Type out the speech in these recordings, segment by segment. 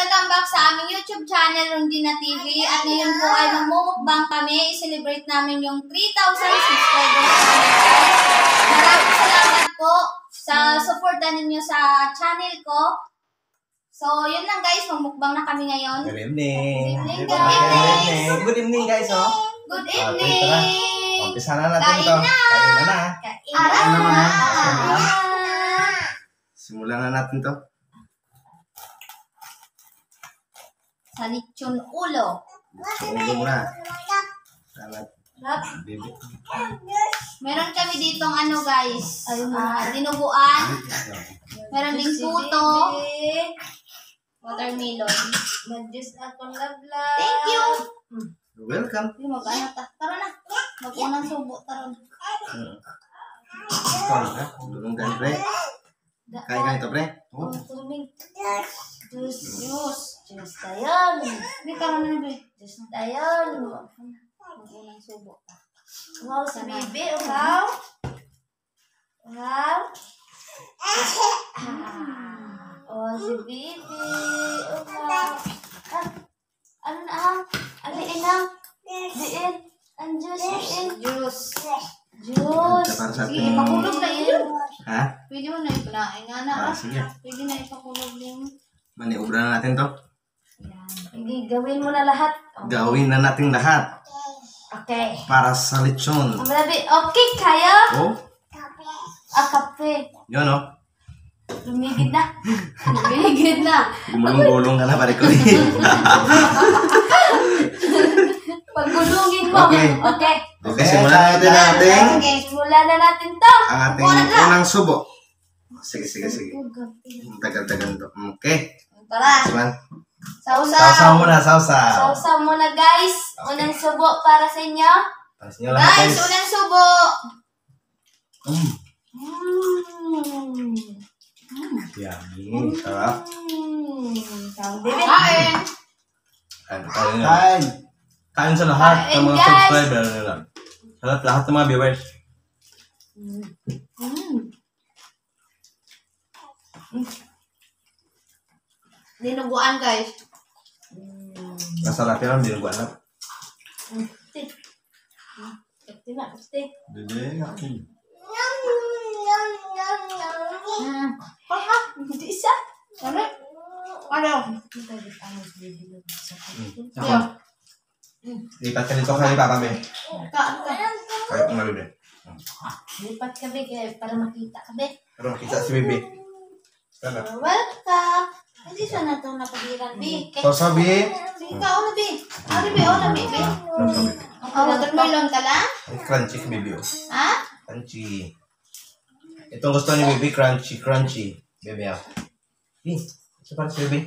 Welcome back sa aming YouTube channel, Rondina TV. At ngayon po ay mamumukbang kami. I-celebrate namin yung 3,000 subscribers guys. Maraming salamat po sa suporta ninyo sa channel ko. So, yun lang guys. Mamukbang na kami ngayon. Good evening. Good evening, Good good evening. evening. Good evening, guys. Oh. Good tara. evening! Umpisa na natin Kain to. na. Kain na na. Kain Kain? Kain na. na! Simulan na natin to. Sa lechon ulo. Ulo. Sarap. Baby. Meron kami ditong ano guys, ah, dinuguan. Meron ding puto. Watermelon. Mag-juice akong labla. Thank you. Welcome. Hindi mag-ano ta. Tara na. Mag-unang subo. Tara na. Ito na. Dulong gan, pre. Kain ka nito, pre. Oh. Tubig. Juice. Juice. Juice tayon. Hindi ka na na, be. Juice tayon. Mag-unang subo. Wow, si Bibi. Wow. Wow. Ah. Oh, si Bibi. Oh, wow. Ah, ano na ah? Ano ina? Diin. Ang juice. Diin. Juice. Juice. Sa Sige, ipakulog na yun. Ha? Pwede mo na ipinain nga na. Ah, sige. Pwede na ipakulog din. Maniobra na natin to. Yan. Sige, gawin mo na lahat. Oh. Gawin na natin lahat Okay. para sa lechon. Ang malabi. Okay, kaya? Oh, Ah, kape. yun oh. Lumigid na. Lumigid na. Gumulong-gulong ka na, pare ko. Pagulungin mo. Okay. Okay. okay, simulan natin natin Okay, simulan na natin to. ang ating unang subo. Sige, sige, sige. Oh, Tagal-tagal to. Okay. Tara. Siman. Sausaw. Sausaw muna, sausaw. Sausaw muna guys. Unang subo para sa inyo. Tapos nyo lahat, Guys, guys. unang subo. Mm. Mm. Yummy. Sarap. Mm. Baby. Kain. Kain. Kain. Kain sa lahat Kain, ng mga guys. subscriber nila. Sa lahat, lahat ng mga viewers. Mm. Dinuguan, guys. Masarap yan, hindi ko alam. Ate. Ate na, ate. Hindi, akin. Mm. Ha? Hindi isa. Ano? Ano? Ako. Lipat ka dito kay Papa Be. Ka, ka. Kahit ang mabibi. Lipat ka, be, kaya para makita ka, be. Pero makita si Bibi. Sana. Welcome. Hindi siya na itong napagiran, B. So, sabi. Sige ka, una, B. Ano, B? Una, B, B. Sabi. Ang watermelon ka lang? Ay, Crunchy si Bibi. oh. Ha? Crunchy. Itong gusto ni Bibi, crunchy, crunchy. Bibi ah. Eh, isa para hindi.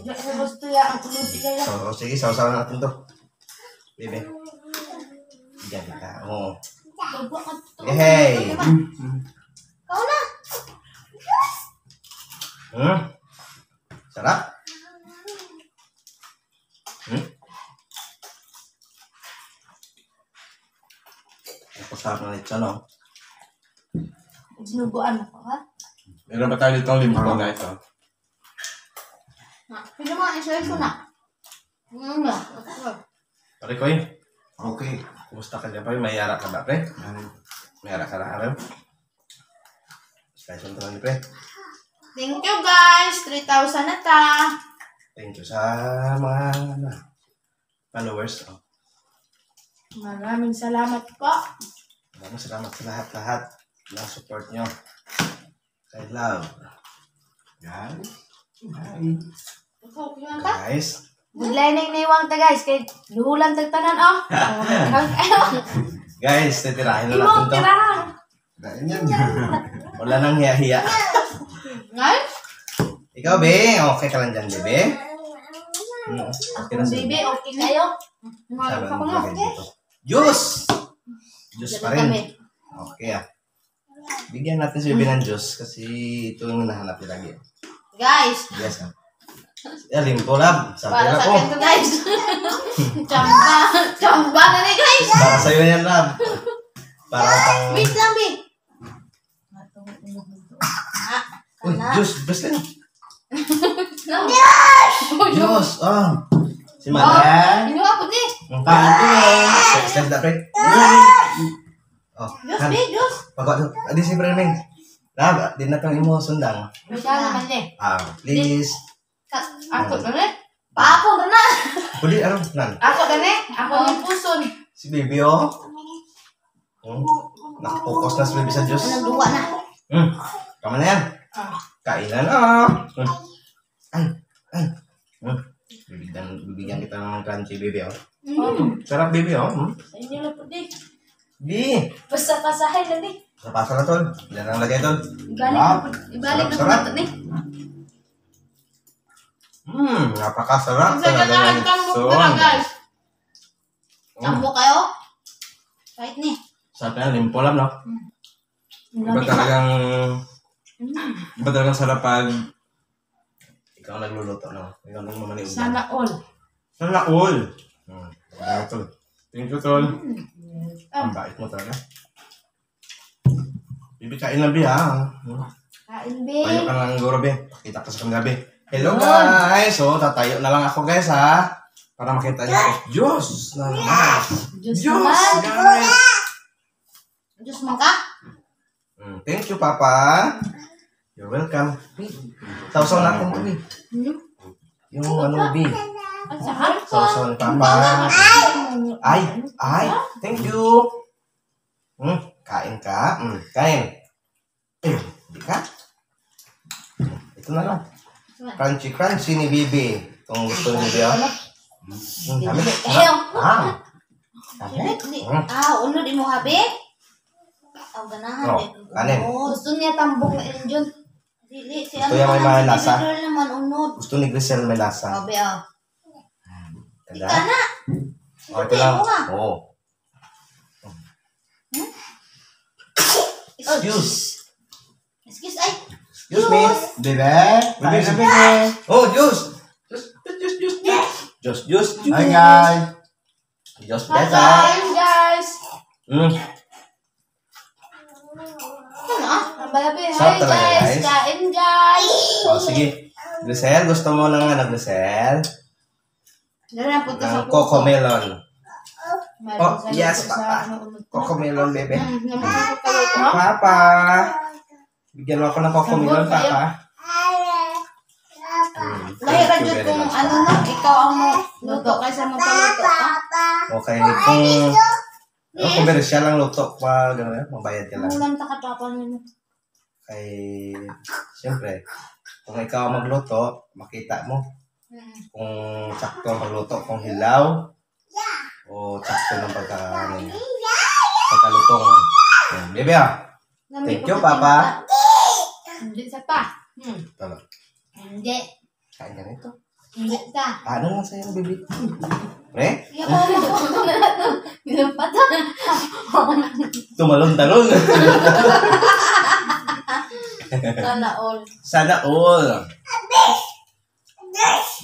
Diyan sa gusto ya, ang kulunti kaya. So, oh, sige, sausawan natin to. Bibi. Diyan kita. Oo. Ka to. Hey! Ikaw na. Hmm? Sarap? Hmm? Ang sarap na nito, no? Sinubuan mo ko, ha? Meron ba tayo dito ng limpo, guys? Oh? Ah, Pwede mo, isa-isa na. Mm, na. Pare ko yun. Okay. Kumusta ka dyan, pare? May yara ka ba, pre? May yara ka na, araw? Slice on to lang, pre. Thank you, guys. 3,000 na ta. Thank you sa mga followers. Oh. Maraming salamat po. Maraming salamat sa lahat-lahat ng support nyo. Kay Love. Yun ka? Guys. Budlay na iniwang ta guys, kay duhulan tagtanan oh. Guys, titirahin na natin to. tirahan. Wala nang hiya-hiya. Guys? Ikaw, be. Okay ka lang dyan, bebe. Mm, Okay Kung na baby, okay kayo. Ako na. lagay dito. Juice! Juice pa rin. Kami. Okay ah. Bigyan natin si Bebe ng juice kasi ito yung hinahanap niya lagi. Guys, Yes ah. Eh, limpo lab. Sabi para na sa ko. akin to, guys. Chamba. Chamba na ni, guys. Para sa'yo yan lab. Para pang... Wait lang, B. Uy, juice. Juice lang. Diyos! Oh! Si Manan! Inuha po di. Ang kain eh! Step that right? Oh, Diyos, kan. be, Diyos. Pagod. Adi si Breming. Laba, di na imo sundang. Naman. Ah, please. Ako na eh. Paako na na. Huli, ano? Nan? Ako na. Ako yung puson. Si Baby, oh. Hmm. Nakapokus na si Baby sa Diyos. Anong duwa na? Hmm. Kama na yan. Kainan, ah. Hmm. Ay, ay. Hmm. Bibigyan, bibigyan kita ng crunchy, Baby, oh. Mm. Sarap, Baby, oh. Hmm. Sa inyo na po di. Di. Basta pasahin na di. Sa pasa na, tol. Yan ang lagay, tol. Ibalik Wow. na po. Ibalik na po Sarap, natin eh. Hmm, napakasarap Sa talaga ganahan ng kang son. mukha guys. Hmm. Sambo kayo. Kahit ni. Sarap yan, limpo lang, no? Iba talagang, iba talagang sarap pag ikaw ang nagluluto, no? Ikaw ang mamaniugan. Sana all. Sana all. Hmm. Kaya, tol. Thank you, tol. Ang bait mo talaga. Bibi, kain na, Bi, ha? Kain be. Tayo ka lang, Goro, Bi. Pakita ka sa kanila, Bi. Hello, guys! So, tatayo na lang ako, guys, ha? Para makita niyo. Diyos! Na naman! Diyos Diyos! naman. Guys! Diyos man ka. Mm, thank you, Papa. You're welcome. Natin to, Bi. Yung ano, Bi. Ni Papa. Ay, ay, thank you. Hmm, kain ka. Hmm, kain. Eh, di ka? Hmm, Ito na lang. Crunchy, crunchy ni Bibi. Kung gusto ni Bibi, ah. Hmm, dami. Ayaw. Ah. Dami. Di, di. Hmm. Ah. Aw ganahan. Oh, kanin. Oh, Gusto niya tambok na yun dyan. Dili, si Gusto yan may naman, si naman, unod. Gusto ni Grisel may lasa. Sabi ah. Kada? Ika na. Oh, ito lang. Ito nga. Oo. Excuse. Excuse, ay. Excuse me. Bebe. Bebe, bebe. Oh, juice. Juice, juice, juice, juice. Juice, juice, juice. Hi guys! Juice, Hi beta. guys, guys. Mm. Ano? Ang balabi. Hi Sarap talaga, guys. guys. Kain guys. Oh, sige. Grisel, gusto mo ng ano, Grisel? Dala na punta sa Ng coco melon. Meron Oh, sa yes, sa- papa. ano, ano, Coco melon, bebe. Hmm, naman ako kayo ko. Papa. Bigyan mo ako ng Sabon papa. Mm, Lahi thank ra you jud very kung much, ano Papa. ikaw ang mo luto kaysa mo paluto ka. Okay, kung... Oh, kung meron siya lang luto pa, gano'n yan, mabayad ka lang. Mulan ta ka papa niyo. Kay, siyempre, kung ikaw ang magluto, makita mo kung sakto ang pagluto, kung hilaw, o sakto ng pagka, ano, pagkalutong. Yan, Bebe ah, Thank you, Papa. Hindi sa pa. Hmm. tama. Hindi. Kain ka nito. Hindi ka. Ano nga sa'yo, Bebe? Pre? Iyo ko mo. Nilampat. Tumalon-talon. Sana all. Sana all.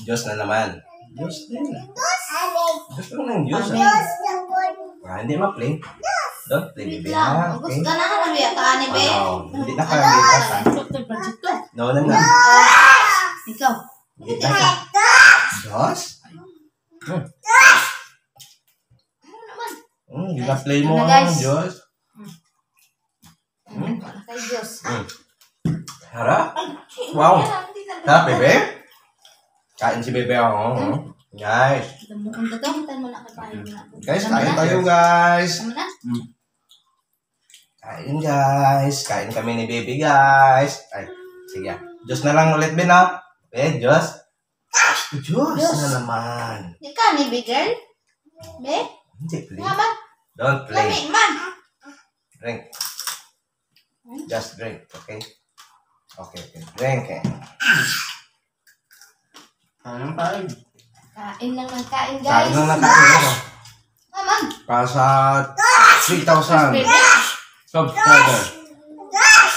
Diyos na naman. Diyos din. Diyos lang ng Diyos. ah. Ah, hindi ma-play. Don't play, lang. ha? Gusto Okay? ka na ka na ka ni be. Ano, hindi na ka ligtas, ha? Dr. Pajito. No, na na. Ikaw. Hindi na ka. Diyos? Hmm. Hmm, hindi na play mo ang guys? Diyos. Hmm. Kay Diyos. Hmm. Harap? Wow. Harap, bebe? Kain si bebe ako. oh. Guys. Ka pahay mo na. Guys, kain tayo, guys. Na? Kain, guys. Kain kami ni baby, guys. Ay, sige. Diyos na lang ulit, Ben, ha? Eh, Diyos. Diyos Diyos. na naman. Di ka ni be girl? Be? Hindi, man. Don't play. Lami man. Drink. Just drink, okay? Okay, okay. Drink, eh. Ano pa rin? Kain lang ng kain Kain guys. na na kain na. Nga man. Para sa 3,000 subscribers. Diyos,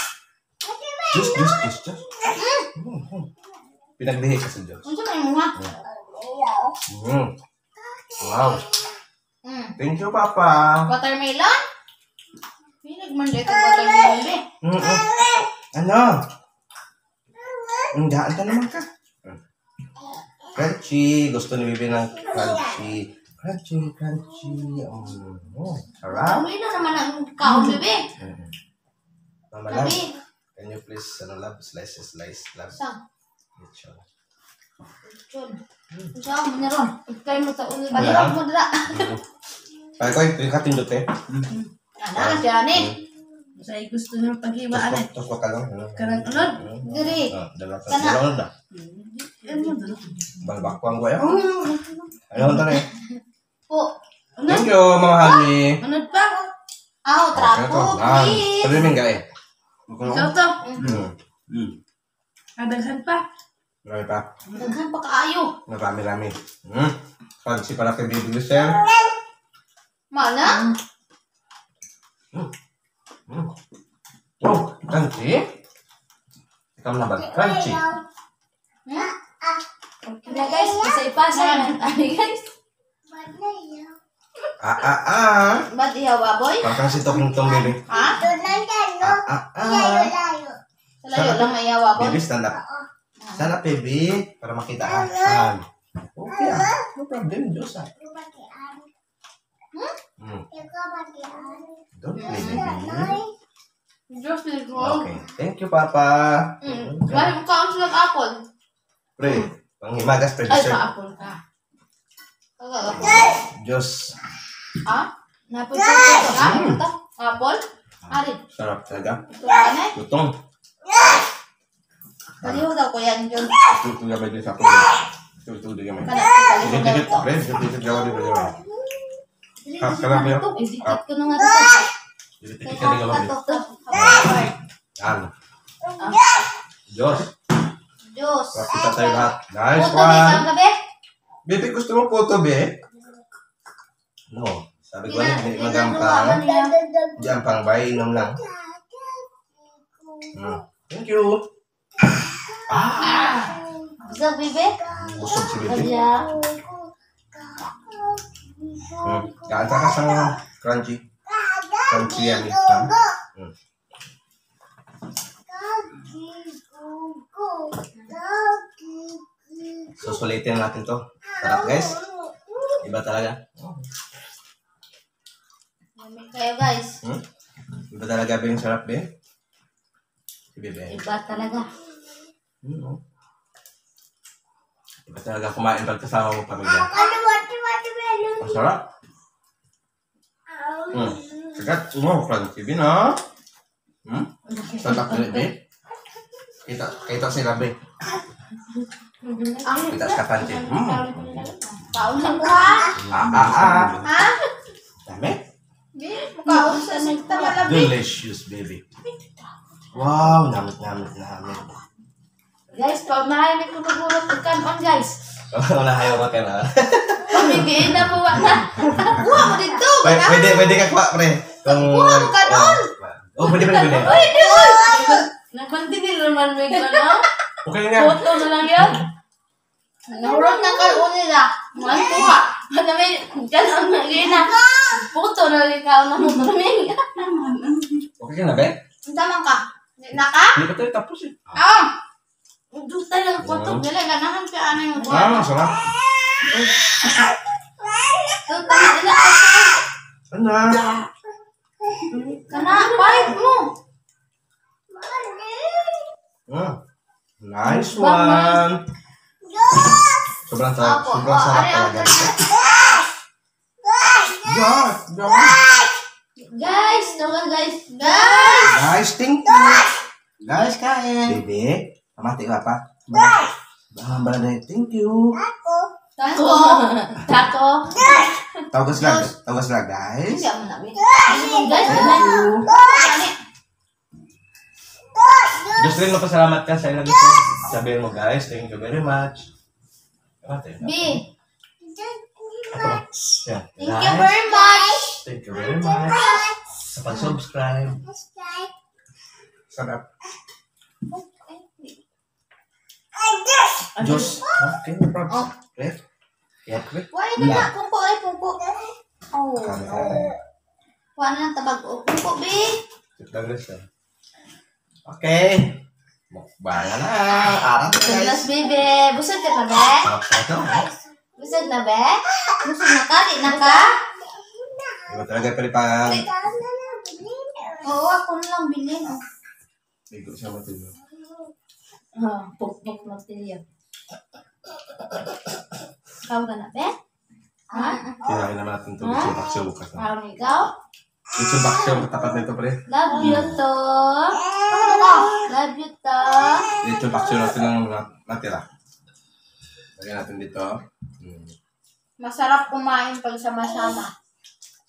Diyos, Diyos, Diyos. Mm, mm. Pinaglihi ka sa Diyos. Unsa man mo ha? Mm. Wow. Hmm. Thank you, Papa. Watermelon? Pinig man dito watermelon be. Mm -mm. Ano? Ang gaan ka naman ka. Mm. Crunchy. Gusto ni Bibi ng crunchy. Crunchy, crunchy. Mm. Oh, sarap. Uwi na naman ang kaon, bebe. Mm. Mama love, can you please, ano love, slice, slice, love. Sa, Lechon. Chon. Sa mo na ron. Pagkain mo sa ulo. Palihog mo dira. Ay, ko, ito yung katindot eh. Ana na siya ni. Sa gusto niyo paghiwaan eh. Tapos wag ka lang. ano. Karang unod. Mm. Diri. Ah, dalawa ka. Kana. Dalawa na. Ano mo dito? Balbakwang ko yan. Ayaw na rin. Po. Thank you, Mama Honey. Unod pa. Aw, trapo, Ah, please. sabi mo nga eh. Ikaw to. Hmm. Hmm. Kadaghan pa. Marami pa. Daghan pa kaayo. Marami-rami. Hmm. Fancy pala kay Baby Lucille. Mana? Hmm. Oh, crunchy. Ikaw na ba? Crunchy. Hmm? Kaya guys, pasay-pasay na tayo guys. Ah, ah, ah. Ba't ihaw baboy? Parang si Toking Tong, baby. Ha? Ah, ah, ah. Sa layo lang may ihaw baboy. Baby, stand up. Stand up, baby. Para makita ah. Saan? Okay ah. No problem, Diyos ah. Hmm. Don't play, baby. Diyos ko. Okay. Thank you, Papa. Hmm. Balik mo kaon apple. Pre, panghimagas, pre, Ay, dessert. paapol ka. Diyos. Ha? Napod ko ito. Ha? Ito? Apple? Ari. Sarap talaga. Ito ka na eh. Lutong. Kaliho daw ko yan. Ito ito gabay din sa ako. Ito din gamay. Dikit-dikit, pre. Dikit-dikit gawa din ba dyan? Ah, kala mo yan? Idikit ko na nga ito. Dikit-dikit ka din gawa din. Yan. Diyos. Diyos. Kapita tayo lahat. Nice one. ka? Baby, gusto mo photo, be? No. Sabi ko na, hindi magampang. Hindi ang pangbay, inom lang. Hmm. Thank you. Ah! Gusto, bibi? Si. Kaya. Hmm. Gaan ka ka sa crunchy. Crunchy yan. eh. Hmm. Susulitin natin to. Sarap guys. Iba talaga. Kayo guys. Hmm? Iba talaga ba yung sarap. Iba talaga. Hmm, oh. Iba talaga kumain pagkasama mo pamilya. Ang sarap. Hmm. Kagat mo, crunchy bin, ha? Hmm? Sarap na be. Kita, kita sila, be. Kita sa crunchy. Hmm. Lang ko ha? Ah, ah, ah. Ha? Dami. Sa. Delicious, baby. Wow, namit, namit, namit. Guys, pag mahilig ko magulot ng kanon, guys. Wala kayo ka na. Pamigiin na po na. Kuha mo dito. Pwede, pwede, pwede ka kuha, pre. Kung... Kuha mo ka doon. Oh, pwede, pwede, pwede. Pwede, oy. Nagkontinil naman may ano. Okay nga. Photo na lang yan. Nahurot ng kaon nila. Ang tuwa. Ano may kanon na gina. Photo na lang ikaw na mo namin. Okay ka na, be? Ang tamang ka. Naka? Hindi pa tayo tapos eh. Ah. Ah, sarap. Ano? Kana, balik mo. Mm. Nice one. Sobrang sarap. Sobrang sarap ari, talaga. God, God. Guys, naman guys. Guys. Guys, thank you. Guys, kain. Bebe, pamati ka pa. Bahan ba na Thank you. Tako. Tako. Tawagas lang. Tawagas lang, guys. Hindi ako namin. Guys, Thank naman. you. Diyos rin mapasalamat ka sa ilang ito. Sabihin mo, guys, thank you very much. Pamati. B. Ako. Yan. Thank you Guys, very much. Thank you very much. Sa pag-subscribe. Sarap. Okay, no problem. Oh. Yeah. Why na? Pungko ay pungko. Oh. Kami kami. Kuha na ng tabag o pungko, B. Sit down, guys. Okay. Mukbang na. Arap na guys. Plus, baby. Busog ka na, be? Sarap sa ito. Busog na, be? Gusto na ka? Di na ka? Iba talaga palipan. Oo, ako na lang bilhin. Oh. Bigo siya matulog. Ah, pok-pok na tiyo. Ikaw ka na, be? Ha? Kinain naman natin ito. Bicho baksyo bukas na. Parang ikaw? Bicho baksyo katapat nito pre. Love you to. Love you to. Bicho baksyo natin ang natira. Lagyan natin dito. Hmm. Masarap kumain pag sama-sama.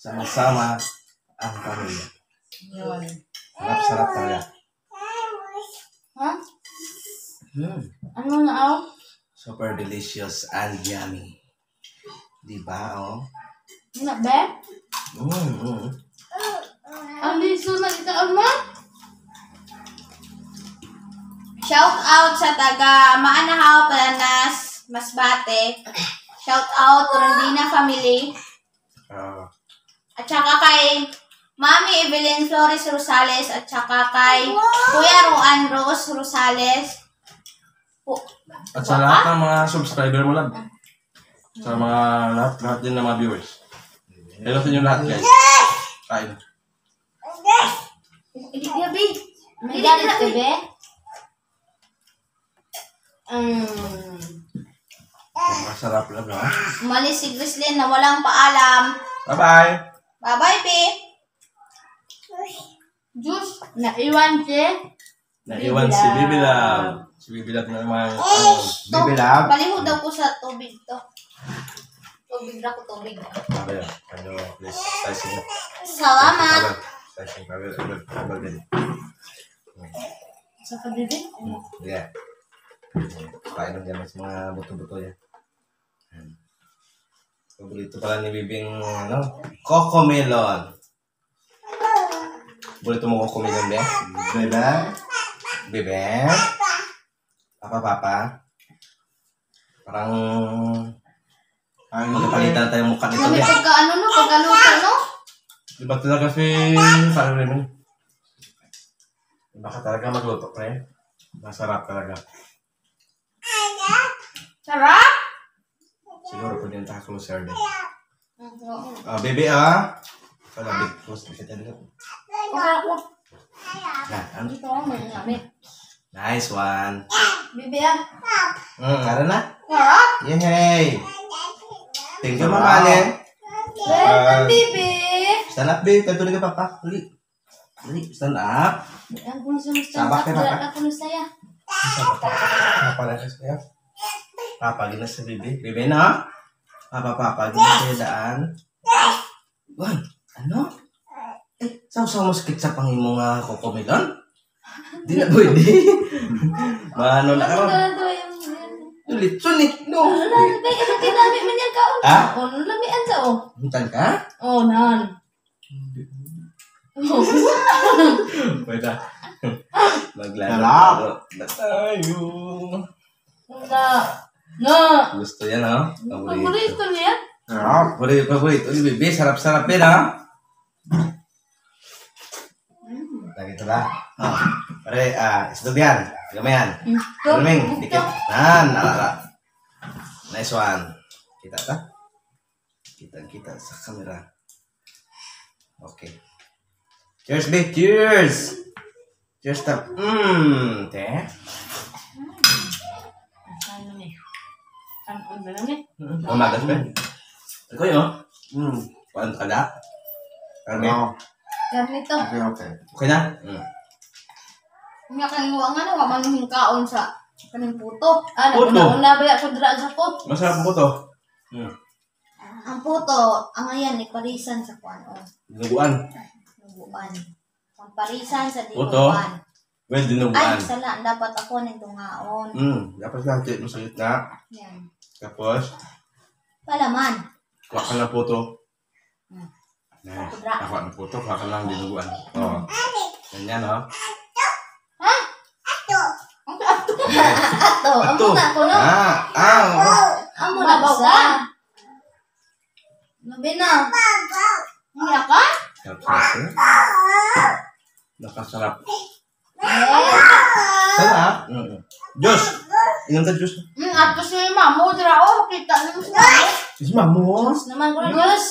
Sama-sama ang pamilya. Yun. Sarap-sarap talaga. Ha? Hmm. Ano na, aw? Super delicious and yummy. Diba, oh? Ano na, be? Mm, mm. Ang liso na ikaw mo? Shout out sa taga Maanahaw, Palanas, Masbate. Shout out to Rondina family. Ah, At saka kay Mami Evelyn Flores Rosales at saka kay Kuya Ruan Rose Rosales. At sa lahat ng mga subscriber mo lang. Sa mga lahat, lahat din ng mga viewers. Hello sa inyo lahat guys. Kain. Hindi gabi. Ka, be? Mm. Masarap lang ha. Umalis si Grislin na walang paalam. Bye-bye. Bye-bye, Pi. Juice. Naiwan si? Naiwan si Bibi Love. Si Bibi Love na naman. Oh, ang Bibi Love. Palihod daw ko sa tubig to. Tubig na ko tubig. Sabi yan. Ano, please, slicing it. Salamat. Cover din. Sa kabibig? Hmm, Yeah. Lang dyan sa mga buto-buto yan. Paborito pala ni Bibing, ano? Coco melon. Paborito mo coco melon, be? Bebe? Bebe? Papa, papa? Parang... Magkapalitan tayong mukha nito, be. pagka ano no, pagkaluto no? Diba talaga si... Parang Raymond? Iba ka talaga magluto, pre? Masarap talaga. Sarap! Siguro pwede yung din. Okay. Ah, baby, ah. Wala, big close na dito. ako. Yan, ano? Dito ako may namin. Nice one. Bibi ah. Hmm, ara na. Yay! Thank you, Mama Allen. Welcome, Bibi! Stand up, babe. Kanto ka, Papa. Uli. Uli, stand up. Ang kuno sa. Sabak ka, Papa. ka kuno saya. Papa na siya. Papa, gina sa bibi. Bibi na. Papa, papa, gina sa daan. Wan, ano? Eh, sausaw mo skit sa pangimo nga kokomilon? Di na pwede. Mano na karon. Ulit, sunit, no. Ano na, be? Ano tinami man yan ka? Ha? Oh, ano lamian sa oh? Buntan ka? Oh, nan. Oh, Pwede. Maglalaro na tayo. na. Na. Gusto yan, ha? Paborito niya? Sarap. Paborito, paborito. Uy, bebe, sarap-sarap yan, ha? Lagi ito ba? Oh. Pare, ah, isdog yan. Gamayan. Galaming, dikit. Nan, alala. Nice one. Kita ta? Kita, kita sa camera. Okay. Cheers, babe. Cheers! Cheers, ta. Mmm, te. Ano ni? Ang ano na ni? Umagas ba? Ikaw yun? Hmm. Paano ka na? Carmen? Oo. Ganito. Okay, okay. Okay na? Hmm. Nga kaniwa nga na, waman yung kaon sa kaning puto. Ah, Puto. naguna ba ako dra sa ko? Masarap po to. Hmm. Ang puto, ang ayan, iparisan sa kwan. O, Dinuguan. nubuan. Ang parisan sa Puto? dinuguan. Well, Ay, dinuguan. sala, dapat ako nito ngaon. Hmm. Dapat natin mo sa gitna. Yan. Tapos, Palaman. kuha ka ng puto. Hmm. Nice. Sobra. Kuha ng puto, kuha ka ng dinuguan. Oo. Ganyan, oh. Ato, amo na ako no? Ah, ah, oh. Amo na ba ka? Labi na. Hiya ka? Sarap-sarap eh. Nakasarap. Sarap. Diyos. Inom ka Diyos. Hmm, ato si mamo, dira o, makita naman si mamo. Si mamo. Diyos naman ko na Diyos.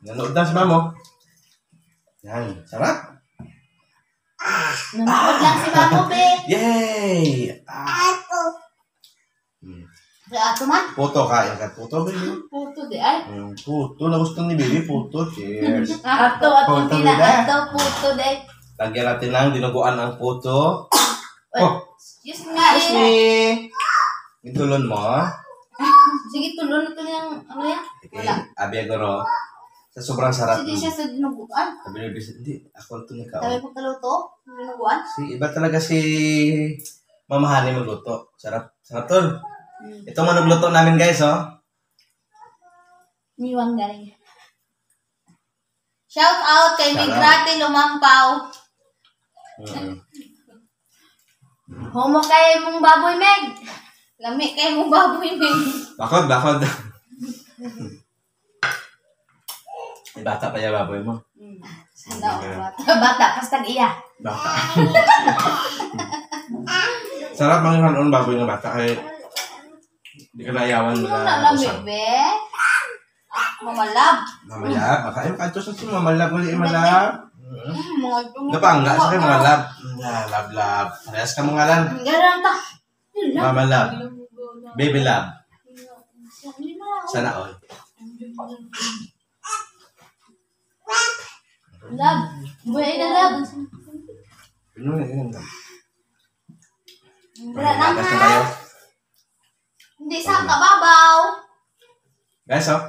Nanood na si mamo. Yan. Sarap. Nanood lang si mamo, be. Yay! Ah. Mm. Kaya ato man. Puto kain ka. Puto, baby. Puto di ay. Mm, puto. Na gusto ni baby. Puto. Cheers. Ato, ato, Puto, tina, be. ato, puto di. Lagyan natin ng dinuguan ng puto. Oh, Excuse me. eh. excuse me. Itulon mo. Sige, tulon na to niyang, ano yan? Okay. Wala. Abi agoro. Sa sobrang sarap. Sige siya sa dinuguan. Sabi ni Bis, hindi. Ako ito ni Kao. Sabi ko kaluto, dinuguan. Si, iba talaga si Mama Hani magluto. Sarap. Sarap tol. Ito man nagluto namin guys, oh. Niwang galing. Shout out kay. Migrate Lumampaw. Mm. Homo kay mong baboy, Meg. Lami kay mo baboy may. Bakod, bakod. May bata pa yung baboy mo. Sana ako bata. Bata, kastag iya. Bata. Sarap mga hanon baboy ng bata kaya hindi ka nayawan mo Ano na na lami, usap. be? Mamalab. Mamalab. Makain ka sa si mamalab ulit malab. Mm. Mm, Mga dumi. Napangga sa kayo mga lab. Ah, lab lab. Parehas ka mga lan. Garan ta. Mama lab. Baby lab. Sana all. Lab. Buhay na lab. Ano yun? yun? Wala na Lakas na nga. tayo. Hindi sa kababaw. Guys, oh.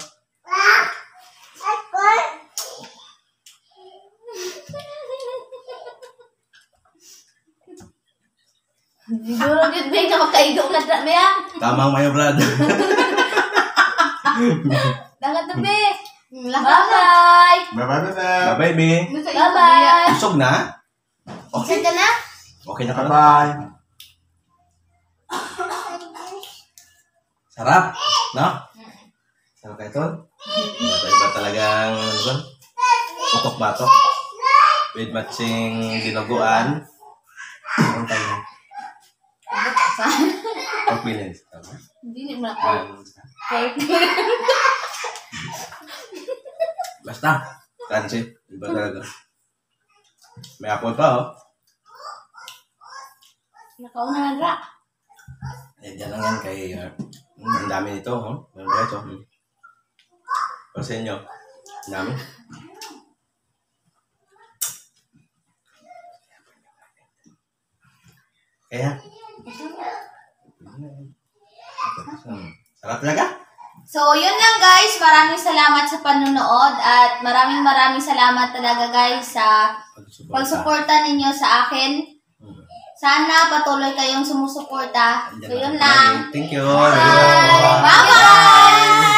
Siguro yun, be, na makaigaw na dra, be, ah. Tamang mayo, Brad. Dagat na, be. Na. Bye-bye. Bye-bye, bye baby. Bye-bye. Usog na? Okay ka na? Okay na ka Bye. Sarap, no? Sarap kayo tol? Iba talagang ano, putok-batok. With matching dinuguan. Ang tayo. Pork billions. Tama? Hindi mo na Basta. Crunchy. Iba talaga. May apple pa, oh. Nakauna na dra. Eh, dyan lang yan kay... Uh, ang dami nito, oh. Meron ba ito? Hmm. Sa inyo. Ang dami. Kaya... Sarap talaga. So, yun lang guys. Maraming salamat sa panonood at maraming maraming salamat talaga guys sa Pagsuporta. ninyo sa akin. Sana patuloy kayong sumusuporta. So, yun lang. lang. Thank you. Bye! Bye-bye!